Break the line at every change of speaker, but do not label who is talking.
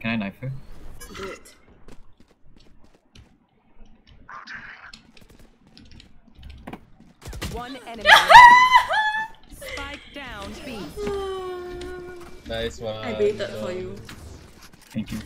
Can I knife her?
Do it.
One enemy. Spike down B.
Nice one.
I made that for you.
Thank you.